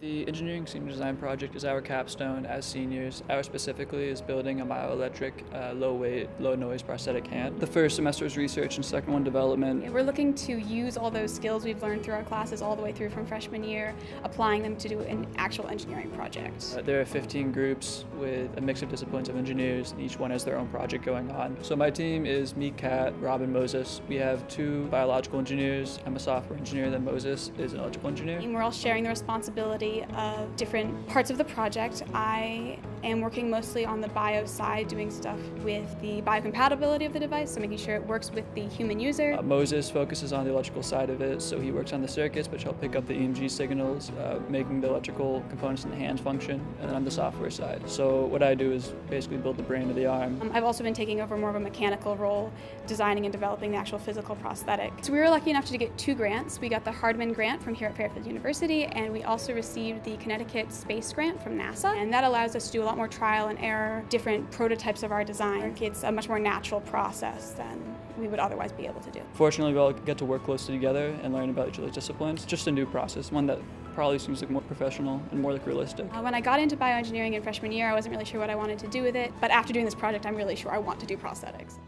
The engineering senior design project is our capstone as seniors. Our specifically is building a myoelectric, uh, low weight, low noise prosthetic hand. The first semester is research and second one development. We're looking to use all those skills we've learned through our classes all the way through from freshman year, applying them to do an actual engineering project. Uh, there are 15 groups with a mix of disciplines of engineers, and each one has their own project going on. So my team is me, Kat, Robin, Moses. We have two biological engineers. I'm a software engineer, then Moses is an electrical engineer. And we're all sharing the responsibility of different parts of the project. I am working mostly on the bio side, doing stuff with the biocompatibility of the device, so making sure it works with the human user. Uh, Moses focuses on the electrical side of it, so he works on the circuits, which help pick up the EMG signals, uh, making the electrical components in the hand function, and then on the software side. So what I do is basically build the brain of the arm. Um, I've also been taking over more of a mechanical role, designing and developing the actual physical prosthetic. So we were lucky enough to get two grants. We got the Hardiman grant from here at Fairfield University, and we also received the Connecticut Space Grant from NASA, and that allows us to do a lot more trial and error, different prototypes of our design. It's a much more natural process than we would otherwise be able to do. Fortunately, we all get to work closely together and learn about each other's disciplines. Just a new process, one that probably seems like more professional and more like realistic. Uh, when I got into bioengineering in freshman year, I wasn't really sure what I wanted to do with it, but after doing this project, I'm really sure I want to do prosthetics.